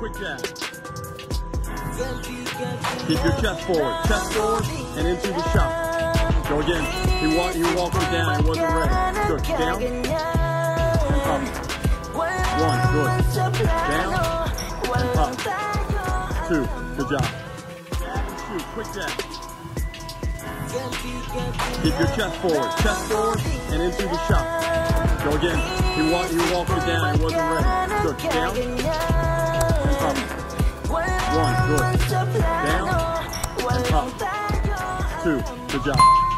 quick jab. Keep your chest forward, chest forward, and into the shot. Go again. He walked, he walked it down. He wasn't ready. Good. Down and up. One. Good. Down and up. Two. Good job. Shoot. Quick jab. Keep your chest forward, chest forward, and into the shot. Go again. He walked, he walked it down. He wasn't ready. Good. Down and up. One. Good. Down and up. Two. Good job.